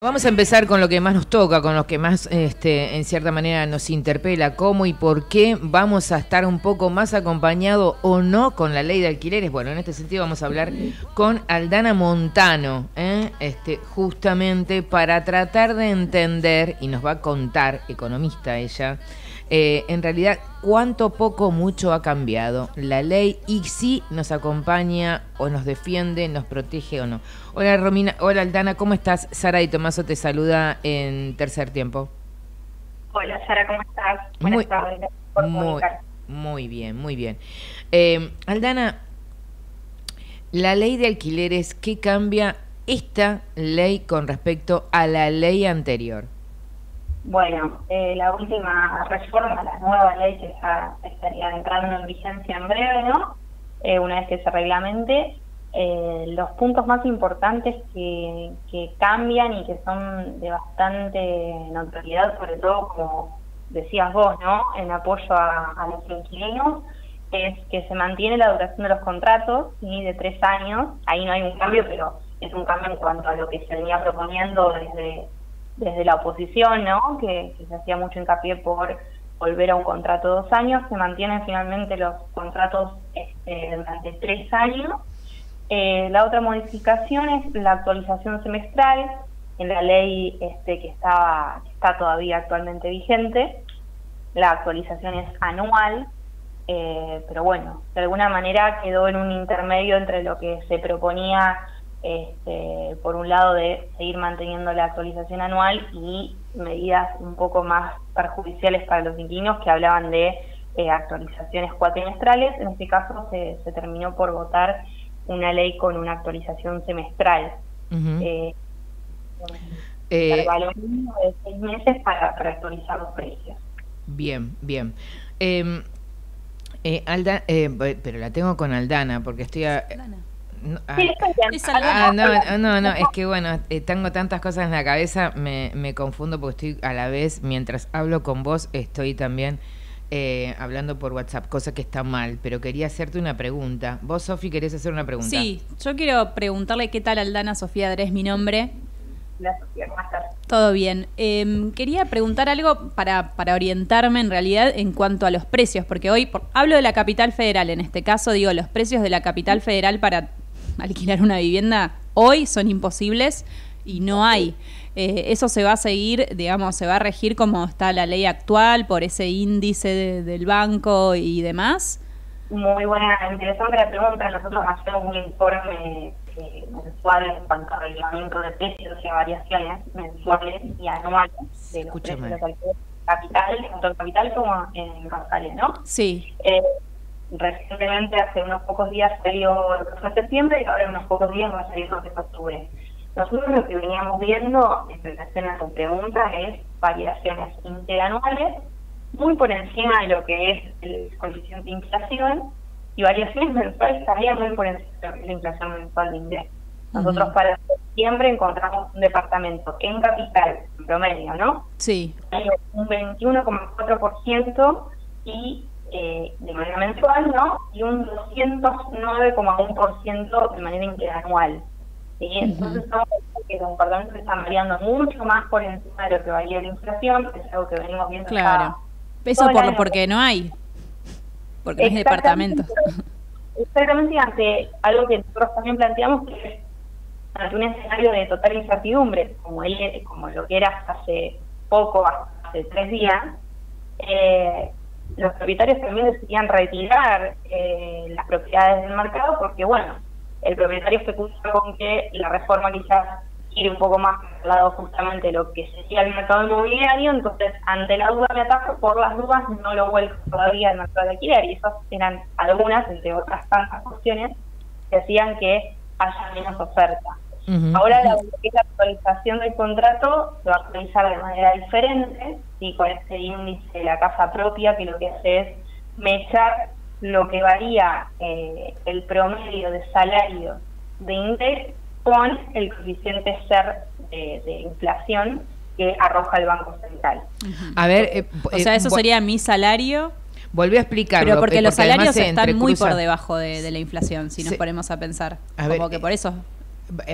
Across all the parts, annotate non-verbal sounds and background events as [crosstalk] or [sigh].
Vamos a empezar con lo que más nos toca, con lo que más, este, en cierta manera, nos interpela, cómo y por qué vamos a estar un poco más acompañado o no con la ley de alquileres. Bueno, en este sentido vamos a hablar con Aldana Montano, ¿eh? este, justamente para tratar de entender, y nos va a contar, economista ella, eh, en realidad cuánto poco mucho ha cambiado la ley y si nos acompaña o nos defiende, nos protege o no. Hola Romina, hola Aldana, ¿cómo estás? Sara y Tomaso te saluda en tercer tiempo. Hola Sara, ¿cómo estás? Buenas muy, tardes. Muy, muy, bien, muy bien. Eh, Aldana, la ley de alquileres, ¿qué cambia esta ley con respecto a la ley anterior? Bueno, eh, la última reforma, la nueva ley que ya estaría entrando en vigencia en breve, ¿no? Eh, una vez que se reglamente, eh, los puntos más importantes que, que, cambian y que son de bastante notoriedad, sobre todo como decías vos, ¿no? En apoyo a, los inquilinos, es que se mantiene la duración de los contratos, de tres años, ahí no hay un cambio, pero es un cambio en cuanto a lo que se venía proponiendo desde desde la oposición, ¿no? Que, se hacía mucho hincapié por volver a un contrato de dos años, se mantienen finalmente los contratos este, durante tres años. Eh, la otra modificación es la actualización semestral en la ley este, que, estaba, está todavía actualmente vigente. La actualización es anual, eh, pero bueno, de alguna manera quedó en un intermedio entre lo que se proponía este, por un lado de seguir manteniendo la actualización anual y medidas un poco más perjudiciales para los inquilinos que hablaban de eh, actualizaciones cuatrimestrales. En este caso se, terminó por votar una ley con una actualización semestral. eh, eh, de seis meses para, actualizar los precios. Bien, bien. Em, eh, Alda, eh, pero la tengo con Aldana porque estoy... A, no, ah, no, no, no, es que bueno, eh, tengo tantas cosas en la cabeza, me, me, confundo porque estoy a la vez, mientras hablo con vos, estoy también eh, hablando por WhatsApp, cosa que está mal, pero quería hacerte una pregunta. Vos, Sofi, querés hacer una pregunta. Sí, yo quiero preguntarle qué tal Aldana Sofía Andrés, mi nombre. Hola, Sofía, ¿cómo estás? Todo bien. Eh, quería preguntar algo para, para orientarme en realidad en cuanto a los precios, porque hoy hablo de la capital federal, en este caso digo los precios de la capital federal para alquilar una vivienda hoy son imposibles y no hay. Eh, eso se va a seguir, digamos, se va a regir como está la ley actual por ese índice del banco y demás. Muy buena, interesante la pregunta. Nosotros hacemos un informe eh, mensual en cuanto a reglamento de precios y variaciones mensuales y anuales de los precios de capital, tanto en capital como en capitales, ¿no? Sí. Eh, recientemente, hace unos pocos días, salió el de septiembre y ahora en unos pocos días va a salir el de octubre. Nosotros lo que veníamos viendo en relación a tu pregunta es variaciones interanuales muy por encima de lo que es el coeficiente de inflación y variaciones mensuales también muy por encima de la inflación mensual de ingresos. Nosotros para septiembre encontramos un departamento en capital, en promedio, ¿no? Sí. Un 21,4% y eh, de manera mensual, ¿no? Y un 209,1% de manera interanual. ¿sí? Entonces, que los comportamientos están variando mucho más por encima de lo que varía la inflación, que es algo que venimos viendo. Claro. Eso por, porque no hay. Porque no es departamento. Exactamente, ante algo que nosotros también planteamos, que es ante un escenario de total incertidumbre, como, él, como lo que era hace poco, hace tres días, eh, los propietarios también decidían retirar eh, las propiedades del mercado porque, bueno, el propietario puso con que la reforma quizás quiere un poco más al lado justamente lo que sería el mercado inmobiliario, entonces ante la duda me ataco, por las dudas no lo vuelvo todavía al mercado de alquiler y esas eran algunas, entre otras tantas cuestiones, que hacían que haya menos oferta. Ahora la, actualización del contrato se va a actualizar de manera diferente, y con este índice de la casa propia, que lo que hace es mechar lo que varía eh, el promedio de salario de INDEX con el coeficiente SER de, inflación que arroja el Banco Central. A ver, eh, o sea, eso sería mi salario. Volví a explicarlo. Pero porque, los salarios están muy por debajo de, la inflación, si nos ponemos a pensar. Como que por eso Eh,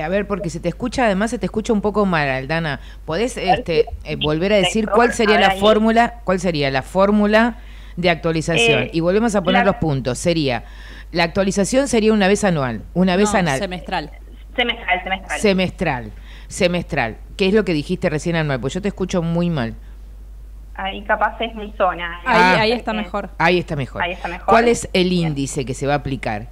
a ver, porque se te escucha, además se te escucha un poco mal, Aldana. ¿Podés este, eh, volver a decir cuál sería la fórmula? ¿Cuál sería la fórmula de actualización? y volvemos a poner los puntos. Sería, la actualización sería una vez anual, una vez anual. Semestral. Semestral, semestral. Semestral, semestral. ¿Qué es lo que dijiste recién anual? Pues yo te escucho muy mal. Ahí capaz es mi zona. Ahí, está mejor. Ahí está mejor. ¿Cuál es el índice que se va a aplicar?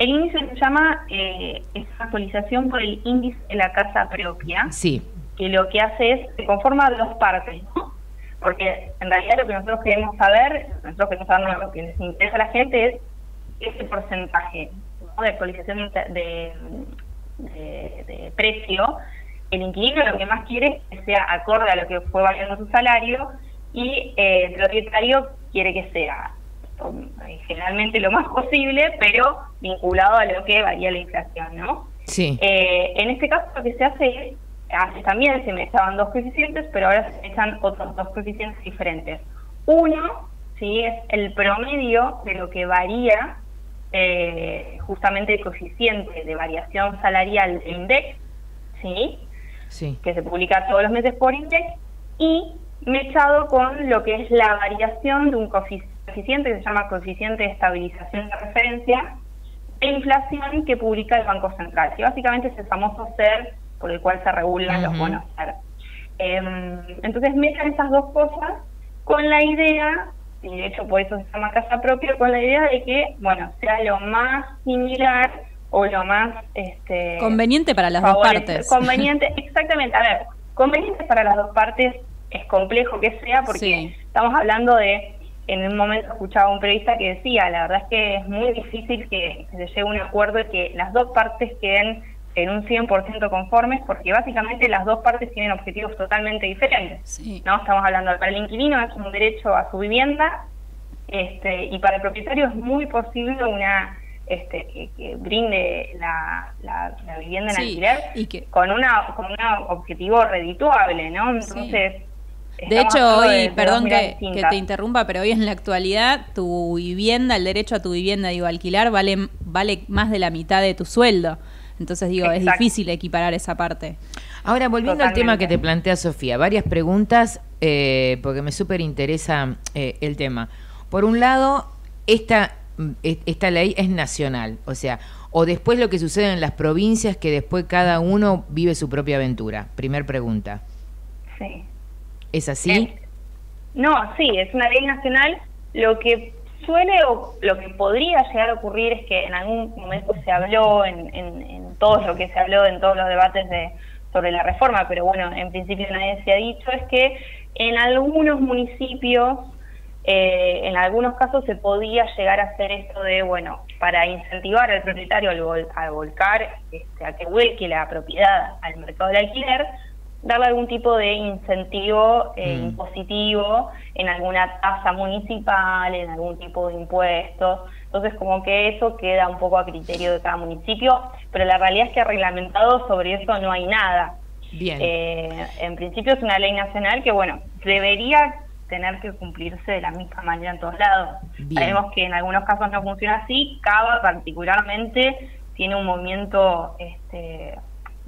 El índice se llama eh, actualización por el índice de la casa propia. Sí. Que lo que hace es, se conforma de dos partes, ¿no? Porque en realidad lo que nosotros queremos saber, nosotros queremos saber lo que les interesa a la gente es ese porcentaje de actualización de, de, precio. El inquilino lo que más quiere es que sea acorde a lo que fue variando su salario y eh, el propietario quiere que sea generalmente lo más posible, pero vinculado a lo que varía la inflación, ¿no? Sí. Eh, en este caso lo que se hace, hace también se me echaban dos coeficientes, pero ahora se echan otros dos coeficientes diferentes. Uno, sí, es el promedio de lo que varía eh, justamente el coeficiente de variación salarial de INDEX, ¿sí? Sí. que se publica todos los meses por INDEX, y mechado con lo que es la variación de un coeficiente que se llama coeficiente de estabilización de referencia de inflación que publica el Banco Central, que básicamente es el famoso ser por el cual se regulan los bonos. Em, entonces mezclan esas dos cosas con la idea, y de hecho por eso se llama casa propia, con la idea de que, bueno, sea lo más similar o lo más este, conveniente para las dos partes. Conveniente, [laughs] exactamente. A ver, conveniente para las dos partes es complejo que sea porque estamos hablando de, en un momento escuchaba a un periodista que decía, la verdad es que es muy difícil que se llegue a un acuerdo y que las dos partes queden en un 100% conformes porque básicamente las dos partes tienen objetivos totalmente diferentes. ¿no? Estamos hablando, para el inquilino es un derecho a su vivienda este, y para el propietario es muy posible una este, que, brinde la, la, vivienda en alquiler y que... con una con un objetivo redituable, ¿no? Entonces, de hecho, hoy, perdón que, te interrumpa, pero hoy en la actualidad tu vivienda, el derecho a tu vivienda, digo, alquilar, vale, vale más de la mitad de tu sueldo. Entonces, digo, es difícil equiparar esa parte. Ahora, volviendo al tema que te plantea Sofía, varias preguntas, eh, porque me súper interesa eh, el tema. Por un lado, esta, esta ley es nacional, o sea, o después lo que sucede en las provincias, que después cada uno vive su propia aventura. Primer pregunta. Sí. ¿Es así? no, sí, es una ley nacional. Lo que suele o lo que podría llegar a ocurrir es que en algún momento se habló en, en, todo lo que se habló en todos los debates de sobre la reforma, pero bueno, en principio nadie se ha dicho, es que en algunos municipios, eh, en algunos casos se podía llegar a hacer esto de, bueno, para incentivar al propietario al, volcar, este, a que vuelque la propiedad al mercado del alquiler, darle algún tipo de incentivo eh, mm. impositivo en alguna tasa municipal, en algún tipo de impuestos. Entonces, como que eso queda un poco a criterio de cada municipio, pero la realidad es que reglamentado sobre eso no hay nada. Bien. Eh, en principio es una ley nacional que, bueno, debería tener que cumplirse de la misma manera en todos lados. Sabemos que en algunos casos no funciona así, Cava particularmente tiene un movimiento este,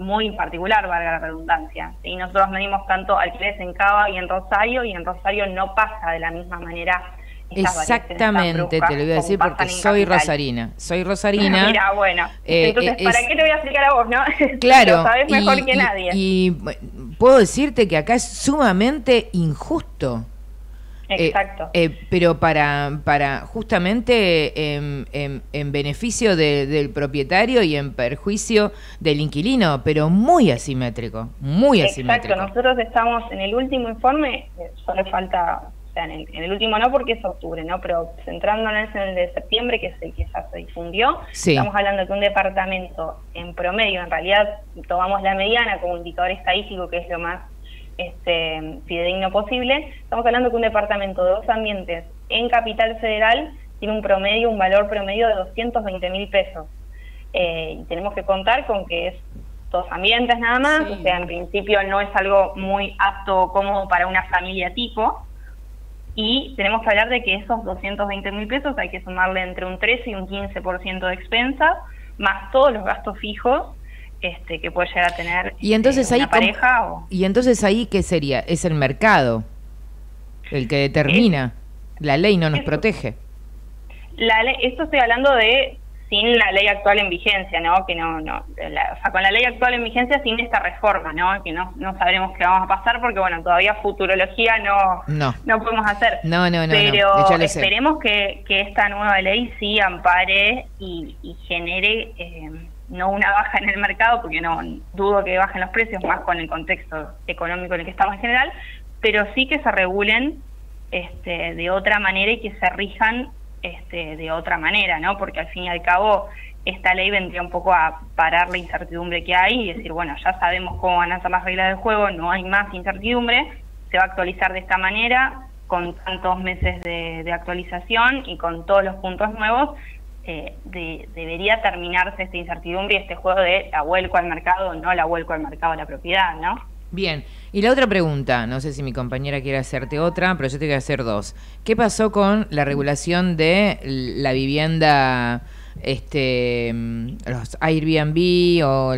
muy particular, valga la redundancia. Y nosotros medimos tanto alquileres en Cava y en Rosario, y en Rosario no pasa de la misma manera. Exactamente, te lo voy a decir porque soy rosarina. Soy rosarina. [laughs] Mira, bueno. Eh, entonces, ¿para qué te voy a explicar a vos, no? [laughs] Claro. lo sabes mejor que nadie. Y puedo decirte que acá es sumamente injusto. Exacto. Eh, eh, pero para, para justamente en, beneficio del propietario y en perjuicio del inquilino, pero muy asimétrico, muy asimétrico. Exacto, nosotros estamos en el último informe, eh, solo falta, o sea, en el, último no porque es octubre, ¿no? Pero centrándonos en el de septiembre, que es el que ya se difundió, estamos hablando que un departamento en promedio, en realidad tomamos la mediana como indicador estadístico, que es lo más este, fidedigno posible, estamos hablando que un departamento de dos ambientes en Capital Federal tiene un promedio, un valor promedio de 220 mil pesos. Eh, y tenemos que contar con que es dos ambientes nada más, o sea, en principio no es algo muy apto o cómodo para una familia tipo. Y tenemos que hablar de que esos 220 mil pesos hay que sumarle entre un 13 y un 15% de expensa, más todos los gastos fijos este, que puede llegar a tener y entonces este, ahí una pareja. O... Y entonces ahí, ¿qué sería? Es el mercado el que determina. la ley no nos protege. La ley, esto estoy hablando de sin la ley actual en vigencia, ¿no? Que no, no, o sea, con la ley actual en vigencia sin esta reforma, ¿no? Que no, no sabremos qué vamos a pasar porque, bueno, todavía futurología no, no. podemos hacer. No, no, no. Pero esperemos que, que, esta nueva ley sí ampare y, genere eh, no una baja en el mercado, porque no dudo que bajen los precios, más con el contexto económico en el que estamos en general, pero sí que se regulen este, de otra manera y que se rijan este, de otra manera, ¿no? Porque al fin y al cabo esta ley vendría un poco a parar la incertidumbre que hay y decir, bueno, ya sabemos cómo van a ser las reglas del juego, no hay más incertidumbre, se va a actualizar de esta manera, con tantos meses de, actualización y con todos los puntos nuevos, eh, debería terminarse esta incertidumbre y este juego de la vuelco al mercado, no la vuelco al mercado la propiedad, ¿no? Bien, y la otra pregunta, no sé si mi compañera quiere hacerte otra, pero yo te voy a hacer dos. ¿Qué pasó con la regulación de la vivienda, este, los Airbnb o,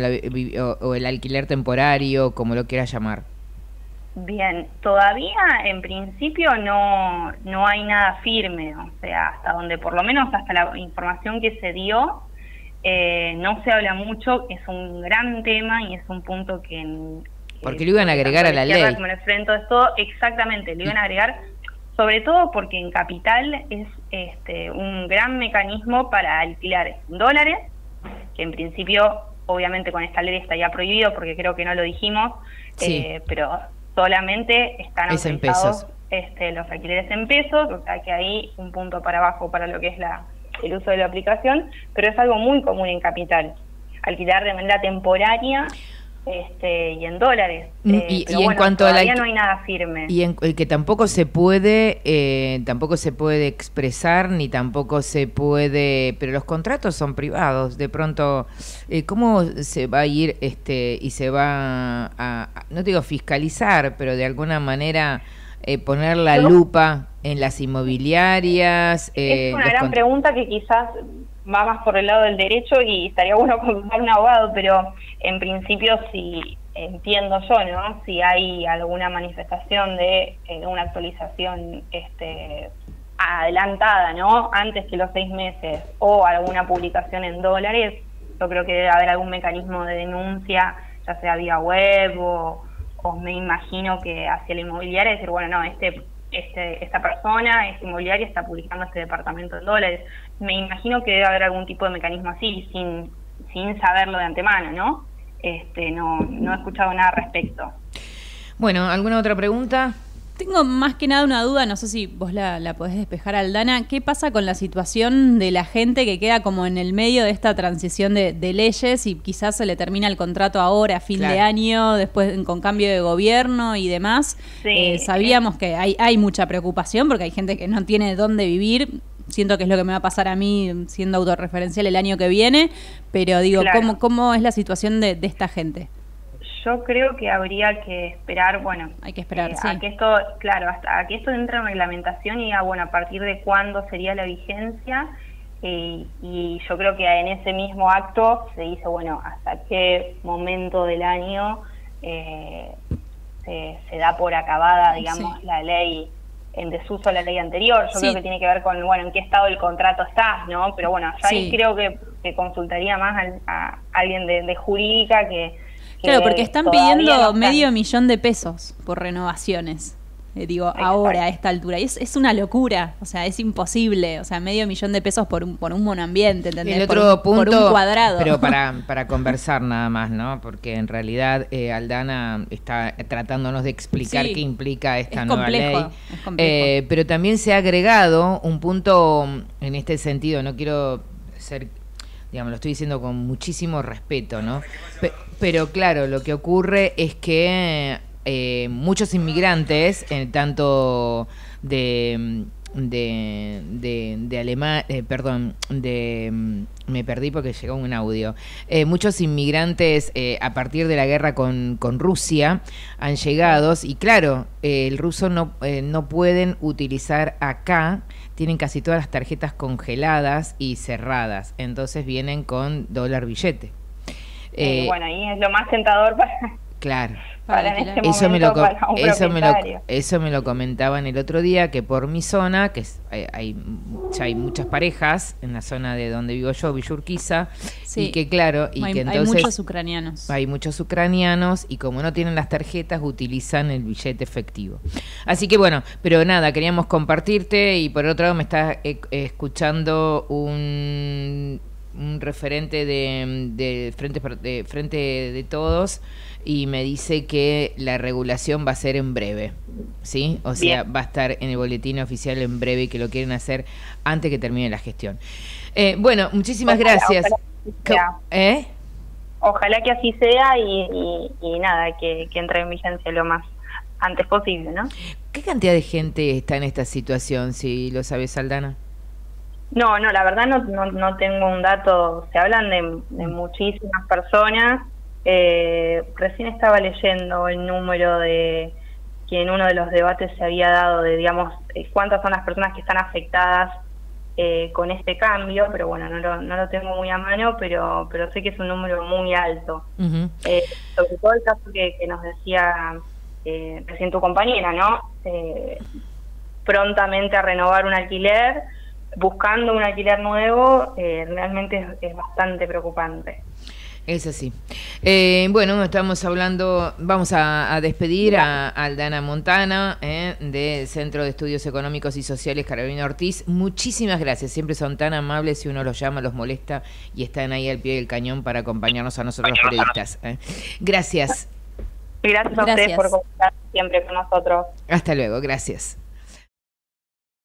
o, el alquiler temporario, como lo quieras llamar? Bien, todavía en principio no, no hay nada firme, o sea, hasta donde por lo menos hasta la información que se dio, eh, no se habla mucho, es un gran tema y es un punto que porque lo iban a agregar a la ley. Como esto, exactamente, lo iban a agregar, sobre todo porque en Capital es este, un gran mecanismo para alquilar dólares, que en principio, obviamente con esta ley está ya prohibido, porque creo que no lo dijimos, eh, pero solamente están autorizados este, los alquileres en pesos, o sea que ahí un punto para abajo para lo que es la, el uso de la aplicación, pero es algo muy común en Capital. Alquilar de manera temporaria este, y en dólares. Mm, eh, y, en cuanto todavía no hay nada firme. Y en el que tampoco se puede, eh, tampoco se puede expresar ni tampoco se puede, pero los contratos son privados. De pronto, eh, ¿cómo se va a ir este y se va a, no digo fiscalizar, pero de alguna manera poner la lupa en las inmobiliarias? es una gran pregunta que quizás va más por el lado del derecho y estaría bueno [laughs] consultar un abogado, pero en principio si entiendo yo, ¿no? Si hay alguna manifestación de eh, una actualización este, adelantada, ¿no? Antes que los seis meses o alguna publicación en dólares, yo creo que debe haber algún mecanismo de denuncia, ya sea vía web o, me imagino que hacia la inmobiliaria decir, bueno, no, este este, esta persona, esta inmobiliaria está publicando este departamento en dólares. Me imagino que debe haber algún tipo de mecanismo así, sin, sin saberlo de antemano, ¿no? Este, no, no he escuchado nada al respecto. Bueno, ¿alguna otra pregunta? Tengo más que nada una duda, no sé si vos la, la podés despejar, Aldana. ¿Qué pasa con la situación de la gente que queda como en el medio de esta transición de, leyes y quizás se le termina el contrato ahora, a fin de año, después con cambio de gobierno y demás? Eh, sabíamos que hay, hay mucha preocupación porque hay gente que no tiene dónde vivir. Siento que es lo que me va a pasar a mí siendo autorreferencial el año que viene, pero digo, ¿cómo, ¿cómo es la situación de, de esta gente? yo creo que habría que esperar, bueno, hay que esperar, eh, a que esto, claro, hasta a que esto entre en reglamentación y a, bueno, a partir de cuándo sería la vigencia. Eh, y yo creo que en ese mismo acto se dice, bueno, hasta qué momento del año eh, se, da por acabada, digamos, la ley en desuso la ley anterior. Yo creo que tiene que ver con, bueno, en qué estado el contrato está, ¿no? Pero bueno, yo ahí creo que, consultaría más a, alguien de jurídica que Claro, porque están pidiendo medio millón de pesos por renovaciones. Eh, digo, ahora a esta altura. Y es, es, una locura, o sea, es imposible. O sea, medio millón de pesos por un, por un monoambiente, ¿entendés? El otro punto, por un cuadrado. Pero para, [laughs] para conversar nada más, ¿no? Porque en realidad eh, Aldana está tratándonos de explicar qué implica esta nueva ley. Eh, pero también se ha agregado un punto en este sentido, no quiero ser digamos, lo estoy diciendo con muchísimo respeto, ¿no? pero claro, lo que ocurre es que eh, muchos inmigrantes, en tanto de de, de, de Alemania, eh, perdón, de, mm, me perdí porque llegó un audio. Eh, muchos inmigrantes a partir de la guerra con, con Rusia han llegado y claro, el ruso no, no pueden utilizar acá tienen casi todas las tarjetas congeladas y cerradas, entonces vienen con dólar billete. Eh, bueno, y es lo más tentador para, claro. Para en este eso me lo un eso me lo eso me lo comentaban el otro día que por mi zona que hay, ya hay muchas parejas en la zona de donde vivo yo Villurquiza y que claro y hay, que entonces hay muchos ucranianos. hay muchos ucranianos y como no tienen las tarjetas utilizan el billete efectivo. Así que bueno pero nada queríamos compartirte y por otro lado me está eh, escuchando un un referente de, de frente de frente de todos y me dice que la regulación va a ser en breve, ¿sí? O sea, va a estar en el boletín oficial en breve y que lo quieren hacer antes que termine la gestión. Eh, bueno, muchísimas gracias. Ojalá, ¿Eh? ojalá que así sea y, nada, que, entre en vigencia lo más antes posible, ¿no? ¿Qué cantidad de gente está en esta situación, si lo sabes, Aldana? No, no, la verdad no, no, no tengo un dato. Se hablan de, de muchísimas personas eh, recién estaba leyendo el número de que en uno de los debates se había dado de, digamos, eh, cuántas son las personas que están afectadas eh, con este cambio, pero bueno, no lo, no lo tengo muy a mano, pero, pero sé que es un número muy alto. Eh, sobre todo el caso que, nos decía recién tu compañera, ¿no? prontamente a renovar un alquiler, buscando un alquiler nuevo, realmente es bastante preocupante. Es así. Eh, bueno, estamos hablando, vamos a, despedir a, Aldana Montana, eh, de Centro de Estudios Económicos y Sociales Carolina Ortiz. Muchísimas gracias, siempre son tan amables si uno los llama, los molesta y están ahí al pie del cañón para acompañarnos a nosotros los periodistas. Eh. Gracias. Gracias a ustedes por contar siempre con nosotros. Hasta luego, gracias.